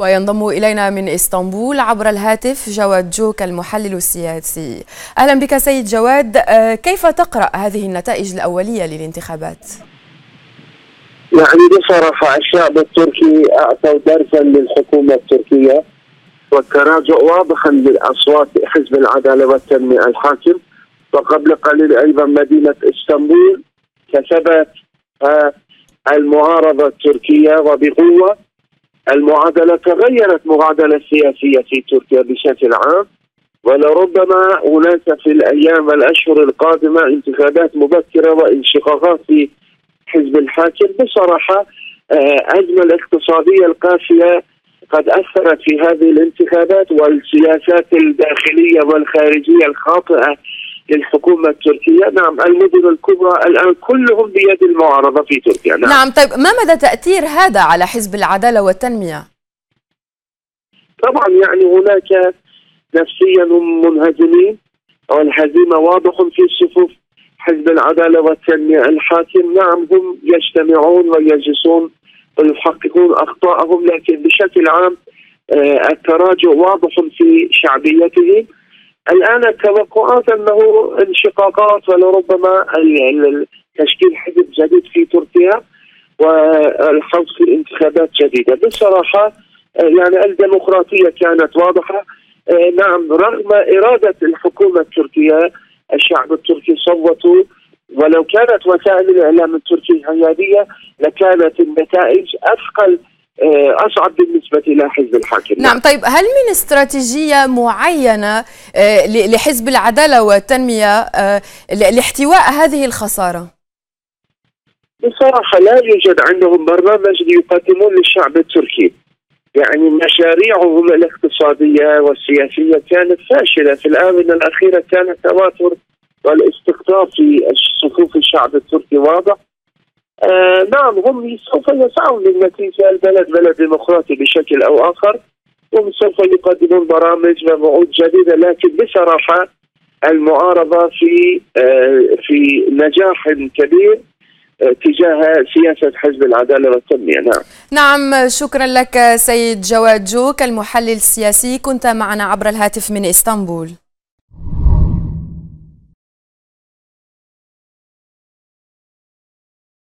وينضم إلينا من إسطنبول عبر الهاتف جواد جوك المحلل السياسي. أهلا بك سيد جواد. آه، كيف تقرأ هذه النتائج الأولية للانتخابات؟ يعني بصراحة الشعب التركي أعطوا درسا للحكومة التركية والتراجع واضحا للأصوات حزب العدالة والتنمية الحاكم. وقبل قليل أيضا مدينة إسطنبول كسبت آه، المعارضة التركية وبقوة المعادلة تغيرت معادلة السياسيه في تركيا بشكل عام ولربما هناك في الأيام والاشهر القادمة انتخابات مبكرة وانشقاقات في حزب الحاكم الازمه آه، الاقتصادية القاسيه قد أثرت في هذه الانتخابات والسياسات الداخلية والخارجية الخاطئة للحكومة التركية. نعم المدن الكبرى الآن كلهم بيد المعارضة في تركيا. نعم, نعم طيب ما مدى تأثير هذا على حزب العدالة والتنمية؟ طبعا يعني هناك نفسيا هم منهزمين والهزيمة واضح في صفوف حزب العدالة والتنمية الحاكم. نعم هم يجتمعون ويجلسون ويحققون أخطاءهم لكن بشكل عام آه، التراجع واضح في شعبيتهم الآن التوقعات أنه انشقاقات ولربما تشكيل حزب جديد في تركيا والخوض في انتخابات جديدة. بصراحة يعني الديمقراطية كانت واضحة. نعم رغم إرادة الحكومة التركية الشعب التركي صوتوا. ولو كانت وسائل الإعلام التركيه حياديه لكانت النتائج أثقل آه، أصعب بالنسبة إلى حزب الحاكم. نعم طيب هل من استراتيجية معينة آه، لحزب العدالة والتنمية آه، لاحتواء هذه الخسارة؟ بصراحة لا يوجد عندهم برنامج ليقدمون للشعب التركي. يعني مشاريعهم الاقتصادية والسياسية كانت فاشلة. في الآونة الأخيرة كان التواتر والاستقطاب في صفوف الشعب التركي واضح. آه نعم هم سوف يسعون للنتيجة البلد بلد ديمقراطي بشكل أو آخر هم سوف يقدمون برامج ووعود جديدة لكن بصراحة المعارضة في آه في نجاح كبير آه، تجاه سياسة حزب العدالة والتنمية. نعم. نعم شكرا لك سيد جواد جوك المحلل السياسي كنت معنا عبر الهاتف من إسطنبول.